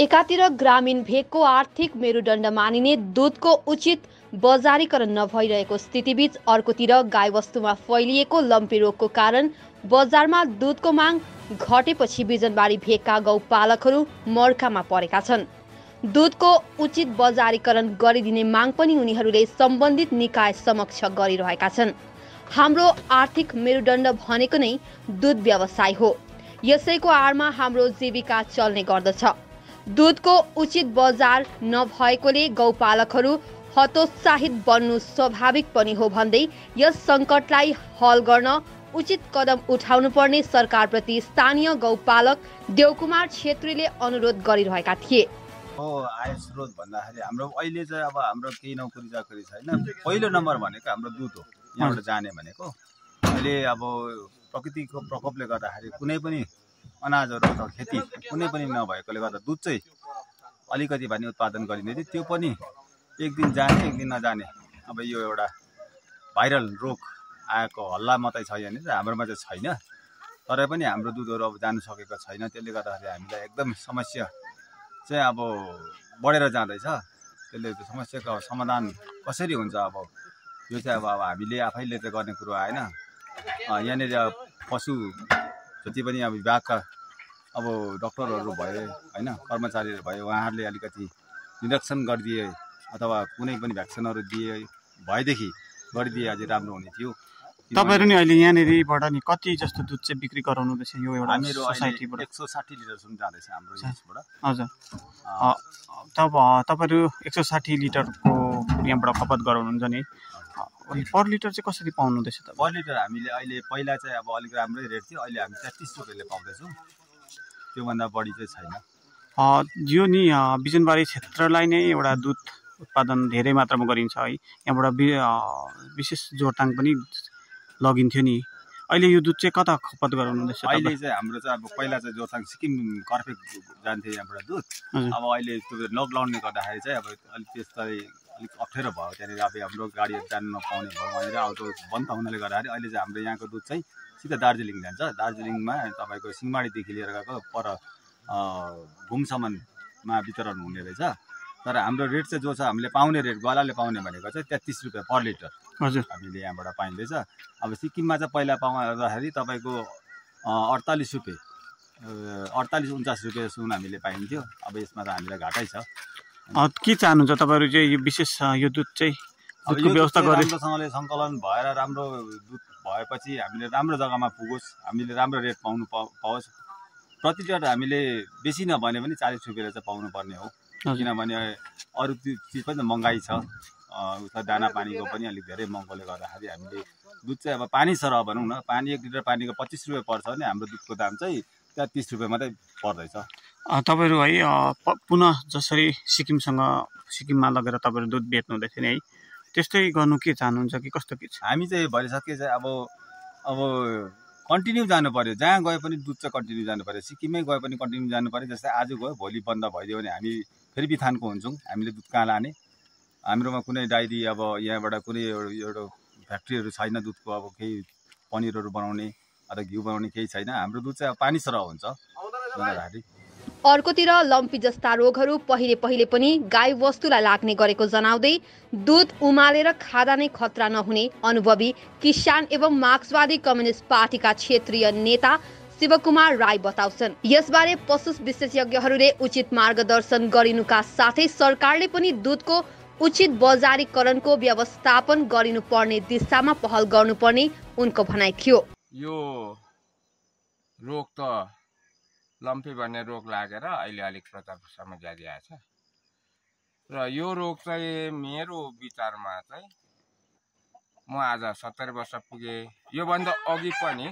एकातिर ग्रामीण भेगको आर्थिक मेरुदण्ड मानिने दुधको उचित बजारीकरण नभइरहेको स्थितिबीच अर्कोतिर गाईवस्तुमा फैलिएको लम्पी रोगको कारण बजारमा दुधको माग घटेपछि बिजनबारी भेगका गौपालकहरू मर्कामा परेका छन्। दुधको उचित बजारीकरण गरिदिने माग पनि उनीहरूले सम्बन्धित निकाय समक्ष गरिरहेका छन्। हाम्रो आर्थिक मेरुदण्ड भनेको नै दुध व्यवसाय हो। यसैको आडमा हाम्रो जीविका चल्ने गर्दछ। दुधको उचित बजार नभएकोले गौपालकहरू हतोत्साहित बन्नु स्वाभाविक पनि हो भन्दै यस सङ्कटलाई हल गर्न उचित कदम उठाउनु पर्ने सरकारप्रति स्थानीय गौपालक देवकुमार छेत्रीले अनुरोध गरिरहेका थिए। हो आय स्रोत भन्दाखेरि हाम्रो अहिले चाहिँ अब हाम्रो केही नोकरी चाकरी छैन। पहिलो नम्बर भनेको हाम्रो दुध हो यहाँबाट जाने भनेको। अहिले अब प्रकृतिको प्रकोपले गर्दाखेरि कुनै पनि अनाजहरू अथवा खेती कुनै पनि नभएकोले गर्दा दुध चाहिँ अलिकति भए उत्पादन गरिँदै थियो। त्यो पनि एक दिन जाने एक दिन नजाने। अब यो एउटा भाइरल रोग आएको हल्ला मात्रै छ यहाँनिर हाम्रोमा चाहिँ छैन। तरै पनि हाम्रो दुधहरू अब जानु सकेको छैन। त्यसले गर्दाखेरि हामीलाई एकदम समस्या चाहिँ अब बढेर जाँदैछ। त्यसले त्यो समस्याको समाधान कसरी हुन्छ अब? यो चाहिँ अब अब हामीले आफैले चाहिँ गर्ने कुरो आएन। यहाँनिर पशु जति पनि अब विभागका अब डक्टरहरू भए होइन कर्मचारीहरू भए उहाँहरूले अलिकति निरीक्षण गरिदिए अथवा कुनै पनि भ्याक्सिनहरू दिए भएदेखि गरिदिए अझै राम्रो हुने थियो। तपाईँहरू नि अहिले यहाँनिरबाट नि कति जस्तो दुध चाहिँ बिक्री गराउनु हुँदैछ यो एउटा हामीहरू सोसाइटीबाट? एक सौ साठी लिटरसम्म जाँदैछ हाम्रो। यसबाट। हजुर। तब तपाईँहरू एक सौ साठी लिटरको यहाँबाट खपत गराउनुहुन्छ नि? पर लिटर चाहिँ कसरी पाउनु हुँदैछ तपाईँ? पर लिटर हामीले अहिले पहिला चाहिँ अब अलिक राम्रै रेट थियो अहिले हामी तेत्तिस रुपियाँले पाउँदैछौँ। त्योभन्दा बढी चाहिँ छैन। यो नि बिजनबारी क्षेत्रलाई नै एउटा दुध उत्पादन धेरै मात्रामा गरिन्छ है। यहाँबाट विशेष जोरताङ पनि लगिन्थ्यो नि। अहिले यो दुध चाहिँ कता खपत गराउनु हुँदैछ अहिले? चाहिँ हाम्रो चाहिँ अब पहिला चाहिँ जोरथाङ सिक्किम कर्फेक जान्थ्यो यहाँबाट दुध। अब अहिले त्यो लकडाउनले गर्दाखेरि चाहिँ अब अलिक त्यसलाई अलिक अप्ठ्यारो भयो। त्यहाँनिर अब हाम्रो गाडीहरू जानु नपाउने भयो भनेर अब बन्द हुनाले गर्दाखेरि अहिले चाहिँ हाम्रो यहाँको दुध चाहिँ सिधा दार्जिलिङ जान्छ। दार्जिलिङमा तपाईँको सिङमारीदेखि लिएर गएको पर घुमसम्ममा वितरण हुने रहेछ। तर हाम्रो रेट चाहिँ जो छ हामीले पाउने रेट गलाले पाउने भनेको चाहिँ तेत्तिस रुपियाँ पर लिटर हजुर। हामीले यहाँबाट पाइँदैछ। अब सिक्किममा चाहिँ पहिला पाउँदाखेरि तपाईँको अडतालिस रुपियाँ अडतालिस उन्चास रुपियाँ सुन हामीले पाइन्थ्यो। अब यसमा त हामीलाई घाटै छ। के चाहनुहुन्छ तपाईँहरू चाहिँ यो विशेष यो दुध चाहिँ? दुधको व्यवस्था राम्रोसँगले सङ्कलन भएर राम्रो दुध भएपछि हामीले राम्रो जग्गामा पुगोस् हामीले राम्रो रेट पाउनु पाउ- पाओस्। प्रति लिटर हामीले बेसी नभने पनि चालिस रुपियाँले चाहिँ पाउनु पर्ने हो। किनभने अरू चिज पनि त महँगाइ छ। उता दाना पानीको पनि अलिक धेरै महँगोले गर्दाखेरि हामीले दुध चाहिँ अब पानी सरह भनौँ न पानी एक लिटर पानीको पच्चिस रुपियाँ पर्छ भने हाम्रो दुधको दाम चाहिँ त्यहाँ तिस रुपियाँ मात्रै पर्दैछ। तपाईँहरू है पुनः जसरी सिक्किमसँग सिक्किममा लगेर तपाईँहरू दुध बेच्नु हुँदै थियो नि है त्यस्तै गर्नु के चाहनुहुन्छ कि कस्तो के छ? हामी चाहिँ भइसके चाहिँ अब अब कन्टिन्यू जानु पर्यो। जहाँ गए पनि दुध चाहिँ कन्टिन्यू जानु पर्यो। सिक्किमै गए पनि कन्टिन्यू जानु पर्यो। जस्तै आज गयो भोलि बन्द भइदियो भने हामी फेरि बिथानको हुन्छौँ। हामीले दुध कहाँ लाने? हाम्रोमा कुनै डायरी अब यहाँबाट कुनै एउटा एउटा फ्याक्ट्रीहरू छैन दुधको। अब केही पनिरहरू बनाउने अथवा घिउ बनाउने केही छैन। हाम्रो दुध चाहिँ अब पानी सरह हुन्छ। अर्कोतिर लम्पी जस्ता रोगहरू पहिले पहिले पनि गाई वस्तुलाई लाग्ने गरेको जनाउँदै दुध उमालेर खाँदा नै खतरा नहुने अनुभवी किसान एवं मार्क्सवादी कम्युनिस्ट पार्टीका क्षेत्रीय नेता शिवकुमार राई बताउँछन्। यसबारे पशु विशेषज्ञहरूले उचित मार्गदर्शन गरिनुका साथै सरकारले पनि दुधको उचित बजारीकरणको व्यवस्थापन गरिनुपर्ने दिशामा पहल गर्नुपर्ने उनको भनाइ थियो। यो रोग त लम्पी भन्ने रोग लागेर अहिले अलिक प्रतापसम्म जारिआएको छ। र यो रोग चाहिँ मेरो विचारमा चाहिँ म आज सत्तरी वर्ष पुगेँ। योभन्दा अघि पनि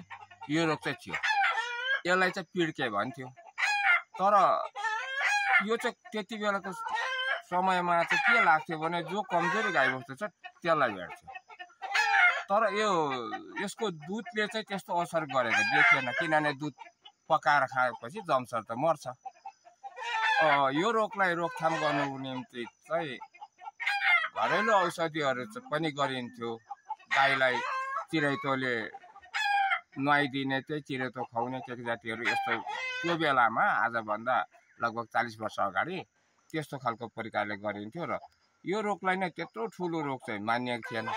यो रोग चाहिँ थियो। यसलाई चाहिँ पिड्के भन्थ्यो। तर यो चाहिँ त्यति बेलाको समयमा चाहिँ के लाग्थ्यो भने जो कमजोरी गाईबस्तु छ त्यसलाई भेट्थ्यो। तर यो यसको दुधले चाहिँ त्यस्तो असर गरेको देखिएन किनभने दुध पकाएर खाएपछि जम्सर त मर्छ। यो रोगलाई रोकथाम गर्नुको निम्ति चाहिँ घरेलु औषधिहरू पनि गरिन्थ्यो। गाईलाई चिराइतोले नुहाइदिने त्यही चिराइतो खुवाउने के जातिहरू यस्तो त्यो बेलामा आजभन्दा लगभग चालिस वर्ष अगाडि त्यस्तो खालको प्रकारले गरिन्थ्यो र यो रोगलाई नै त्यत्रो ठुलो रोग चाहिँ मानिएको थिएन।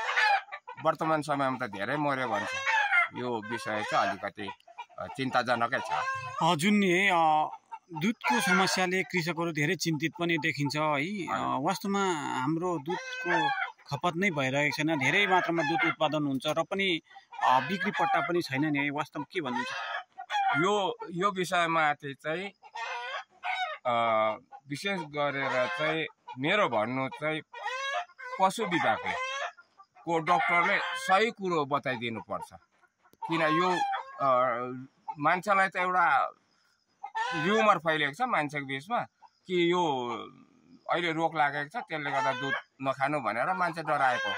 वर्तमान समयमा त धेरै मऱ्यो भन्छ। यो विषय चाहिँ अलिकति चिन्ताजनकै छ। अ, जुन दुधको समस्याले कृषकहरू धेरै चिन्तित पनि देखिन्छ है। वास्तवमा हाम्रो दुधको खपत नै भइरहेको छैन। धेरै मात्रामा दुध उत्पादन हुन्छ र पनि बिक्री पट्टा पनि छैन नि है। वास्तवमा के भन्नुहुन्छ? यो यो विषयमाथि चाहिँ अ, विशेष गरेर चाहिँ मेरो भन्नु चाहिँ पशु विभागले को डक्टरले सही कुरो बताइदिनु पर्छ किन यो मान्छेलाई त एउटा र्युमर फैलिएको छ मान्छेको बिचमा कि यो अहिले रोग लागेको छ त्यसले गर्दा दुध नखानु भनेर मान्छे डराएको।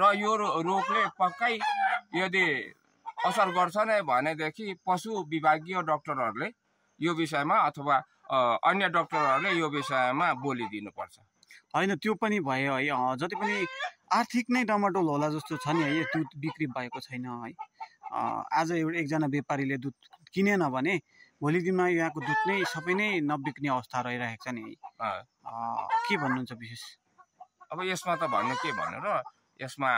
र यो रोगले पक्कै यदि असर गर्छ नै भनेदेखि पशु विभागीय डक्टरहरूले यो विषयमा अथवा अन्य डक्टरहरूले यो विषयमा बोलिदिनुपर्छ। होइन त्यो पनि भयो है। जति पनि आर्थिक नै डमाडोल होला जस्तो छ नि है दुध बिक्री भएको छैन है। आज एउटा एकजना व्यापारीले दुध किनेन भने भोलि दिनमा यहाँको दुध नै सबै नै नबिक्ने अवस्था रहिरहेको छ नि। के भन्नुहुन्छ विशेष? अब यसमा त भन्नु के भन्नु र यसमा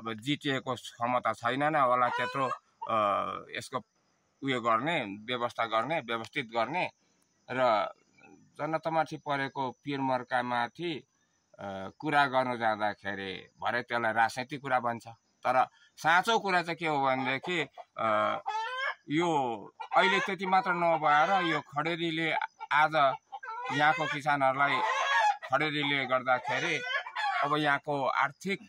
अब जिटिएको क्षमता छैन नै होला त्यत्रो यसको उयो गर्ने व्यवस्था गर्ने व्यवस्थित गर्ने र जनतामाथि परेको पिरमर्कामाथि अ, कुरा गर्नु जाँदाखेरि भरे त्यसलाई राजनैतिक कुरा भन्छ। तर साँचो कुरा चाहिँ के हो भनेदेखि यो अहिले त्यति मात्र नभएर यो खडेरीले आज यहाँको किसानहरूलाई खडेरीले गर्दाखेरि अब यहाँको आर्थिक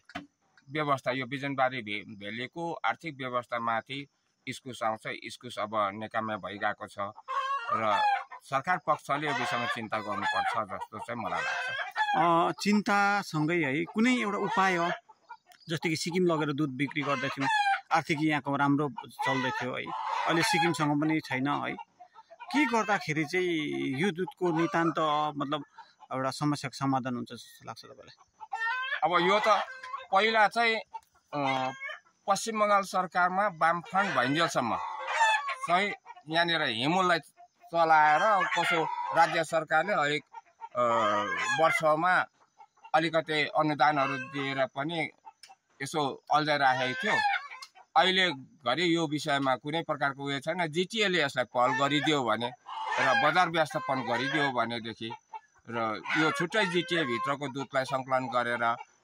व्यवस्था यो बिजनबारी भे भेलीको आर्थिक व्यवस्थामाथि इस्कुस आउँछ। इस्कुस अब नेकामे भइगएको छ र सरकार पक्षले यो विषयमा चिन्ता गर्नुपर्छ जस्तो चाहिँ मलाई लाग्छ। चिन्तासँगै है कुनै एउटा उपाय हो जस्तो कि सिक्किम लगेर दुध बिक्री गर्दैथ्यौँ। आर्थिक यहाँको राम्रो चल्दै थियो है। अहिले सिक्किमसँग पनि छैन है। के गर्दाखेरि चाहिँ यो दुधको नितान्त मतलब एउटा समस्याको समाधान हुन्छ जस्तो लाग्छ तपाईँलाई? अब यो त पहिला चाहिँ पश्चिम बङ्गाल सरकारमा वामफ्रन्ट भइन्जेलसम्म। चाहिँ यहाँनिर हिमुललाई चलाएर कसो राज्य सरकारले हरेक वर्षमा अलिकति अनुदानहरू दिएर पनि यसो अल्झाइराखेको थियो। अहिले घरि यो विषयमा कुनै प्रकारको उयो छैन। जिटिएले यसलाई पहल गरिदियो भने र बजार व्यवस्थापन गरिदियो भनेदेखि र यो छुट्टै जिटिएभित्रको दुधलाई सङ्कलन गरेर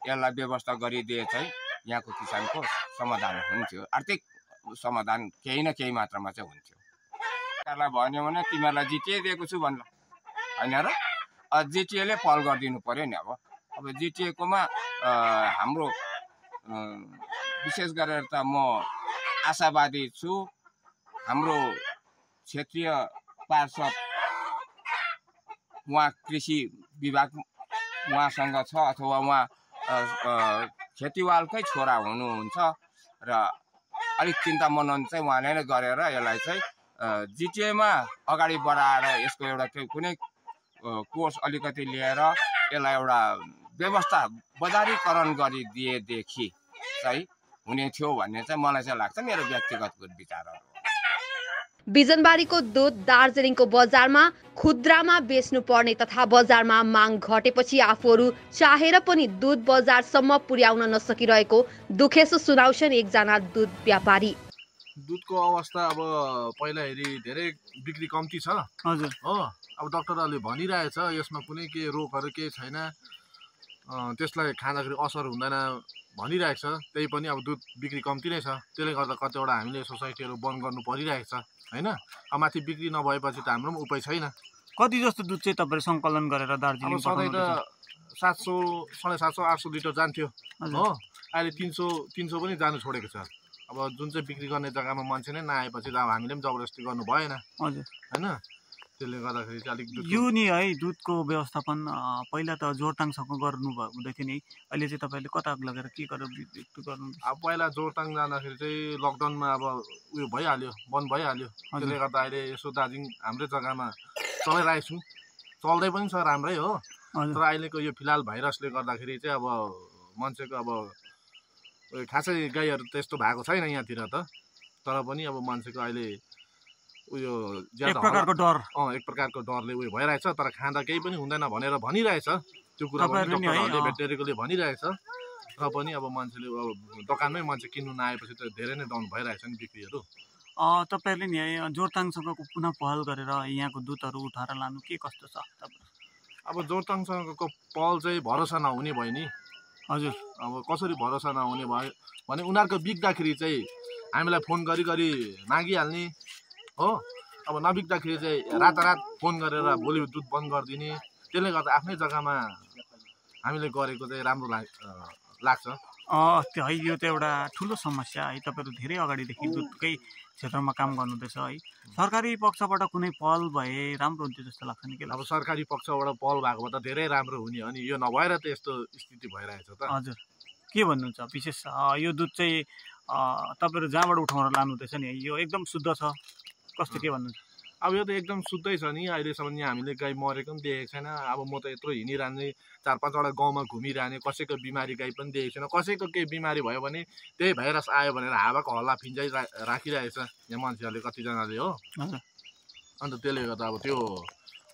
यसलाई व्यवस्था गरिदिए चाहिँ यहाँको किसानको समाधान हुन्थ्यो। आर्थिक समाधान केही न केही मात्रामा चाहिँ हुन्थ्यो। सरकारलाई भन्यो भने तिमीहरूलाई जिटिए दिएको छु भन्ला। होइन र? जिटिएले पहल गरिदिनु पऱ्यो नि अब। अब जिटिएकोमा हाम्रो विशेष गरेर त म आशावादी छु। हाम्रो क्षेत्रीय पार्षद उहाँ कृषि विभाग उहाँसँग छ अथवा उहाँ खेतीवालकै छोरा हुनुहुन्छ र अलिक चिन्ता मनन चाहिँ उहाँले नै गरेर यसलाई चाहिँ जिटिएमा अगाडि बढाएर यसको एउटा कुनै कोर्स अलिकति लिएर यसलाई एउटा व्यवस्था बजारीकरण गरिदिएदेखि चाहिँ हुने थियो भन्ने चाहिँ मलाई चाहिँ लाग्छ मेरो व्यक्तिगत विचारहरू। हो। बिजनबारीको दुध दार्जिलिङको बजारमा खुद्रामा बेच्नु पर्ने तथा बजारमा माग घटेपछि आफूहरू चाहेर पनि दुध बजारसम्म पुर्याउन नसकिरहेको दुखेसो सुनाउँछन् एकजना दुध व्यापारी। दुधको अवस्था अब पहिला हेरी धेरै बिक्री कम्ती छ। हजुर। हो अब डक्टरहरूले भनिरहेछ यसमा कुनै के रोगहरू केही छैन। त्यसलाई खाँदाखेरि असर हुँदैन भनिरहेको छ। त्यही पनि अब दुध बिक्री कम्ती नै छ। त्यसले गर्दा कतिवटा हामीले सोसाइटीहरू बन्द गर्नु परिरहेको छ होइन? अब माथि बिक्री नभएपछि त हाम्रो पनि उपाय छैन। कति जस्तो दुध चाहिँ तपाईँले सङ्कलन गरेर दार्जिलिङ सधैँ त? सात सौ साढे सात सौ आठ सौ लिटर जान्थ्यो। हो? अहिले तिन सौ तिन सौ पनि जानु छोडेको छ। अब जुन चाहिँ बिक्री गर्ने जग्गामा मान्छे नै नआएपछि त अब हामीले पनि जबरजस्ती गर्नु भएन। हजुर। होइन? त्यसले गर्दाखेरि चाहिँ अलिक यो नि है दुधको व्यवस्थापन पहिला त जोरताङसँग गर्नुभएको हुँदै थियो नि अहिले चाहिँ तपाईँले कता लगेर के गरेर गर्नु अब पहिला जोरताङ जाँदाखेरि चाहिँ लकडाउनमा अब उयो भइहाल्यो बन्द भइहाल्यो। त्यसले गर्दा अहिले यसो दार्जिलिङ हाम्रै जग्गामा चलाइरहेको छौँ चल्दै पनि छ राम्रै हो। तर अहिलेको यो फिलहाल भाइरसले गर्दाखेरि चाहिँ अब मान्छेको अब खासै गाईहरू त्यस्तो भएको छैन यहाँतिर त। तर पनि अब मान्छेको अहिले उयो एक ज्यादा प्रकारको डर। अँ एक प्रकारको डरले उयो भइरहेछ तर खाँदा केही पनि हुँदैन भनेर भनिरहेछ। त्यो कुरा। भेटेरिकोले भनिरहेछ। र पनि अब मान्छेले अब दोकानमै मान्छे किन्नु नआएपछि त धेरै नै डाउन भइरहेछ नि बिक्रीहरू। तपाईँहरूले नि है जोरताङसँगको पुनः पहल गरेर यहाँको दुधहरू उठाएर लानु के कस्तो छ? अब जोरताङसँगको पहल चाहिँ भरोसा नहुने भयो नि। हजुर। अब कसरी भरोसा नहुने भयो? भने उनीहरूको बिग्दाखेरि चाहिँ हामीलाई फोन गरी गरी मागिहाल्ने। हो? अब नबिग्दाखेरि चाहिँ रातारात फोन गरेर भोलि दुध बन्द गरिदिने। त्यसले गर्दा आफ्नै जग्गामा हामीले गरेको चाहिँ राम्रो लाग लाग्छ। अँ, त्यो है यो त एउटा ठुलो समस्या है। तपाईँहरू धेरै अगाडिदेखि दुधकै क्षेत्रमा काम गर्नुहुँदैछ है। सरकारी पक्षबाट कुनै पहल भए राम्रो हुन्थ्यो जस्तो लाग्छ नि के अब लाग्छ? सरकारी पक्षबाट पहल भएको भए त धेरै राम्रो हुने अनि यो नभएर त यस्तो स्थिति भइरहेछ त। हजुर। के भन्नुहुन्छ? विशेष यो दुध चाहिँ तपाईँहरू जहाँबाट उठाउन लानुहुँदैछ नि यो एकदम शुद्ध छ। कस्तो के भन्नुहुन्छ अब यो त एकदम शुद्धै छ नि अहिलेसम्म यहाँ हामीले गाई मरेको पनि देखेको छैन। अब म त यत्रो हिँडिरहने चार पाँचवटा गाउँमा घुमिरहने कसैको बिमारी गाई पनि देखेको छैन। कसैको केही बिमारी भयो भने त्यही भाइरस आयो भनेर हावाको हल्ला फिन्जाइ रा राखिरहेछ यहाँ मान्छेहरूले कतिजनाले हो। अन्त त्यसले गर्दा अब त्यो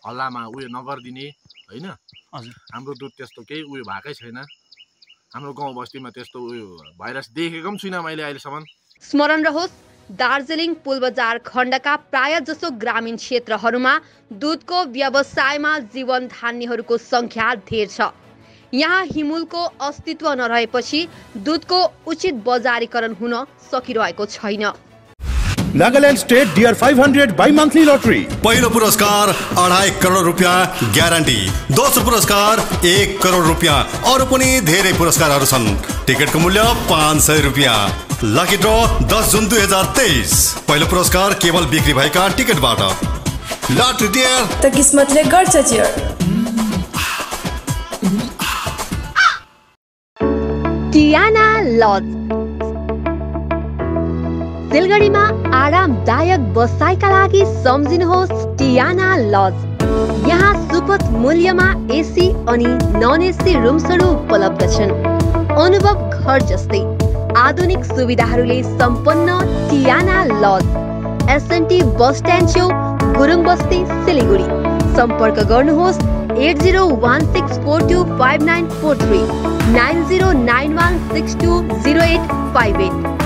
हल्लामा उयो नगरिदिने होइन? हजुर। हाम्रो दुध त्यस्तो केही उयो भएकै छैन। हाम्रो गाउँ बस्तीमा त्यस्तो उयो भाइरस देखेको पनि छुइनँ मैले अहिलेसम्म। स्मरण रहोस् दार्जिलिङ पुलबजार खण्डका प्राय जसो ग्रामीण क्षेत्रहरूमा दुधको व्यवसायमा जीवन धान्नेहरूको सङ्ख्या धेर छ। यहाँ हिमुलको अस्तित्व नरहेपछि दुधको उचित बजारीकरण हुन सकिरहेको छैन। Nagaland state dear five hundred bimonthly lottery. पहिलो पुरस्कार अढाई करोड रुपियाँ ग्यारेन्टी दोस्रो पुरस्कार एक करोड रुपियाँ। अरू पनि धेरै पुरस्कारहरू छन्। टिकटको मूल्य पाँच सय रुपियाँ। लकी ड्र दस जुन दुई हजार तेइस। पहिलो पुरस्कार केवल बिक्री भएका टिकटबाट। लटरी डियर त किस्मतले गर्छ चियर टियाना लज। सिलगढीमा आरामदायक बसाइका लागि सम्झिनुहोस् टियाना लज। यहाँ सुपथ मूल्यमा एसी अनि नन एसी रुम्सहरू उपलब्ध छन्। अनुभव घर जस्तै। आधुनिक सुविधा सम्पन्न Tiana lodge SNT bus stand छेउ, गुरुङ बस्ती, सिलिगुडी। संपर्क गर्नुहोस् eight zero one six four two five nine four three nine zero nine one six two zero eight five eight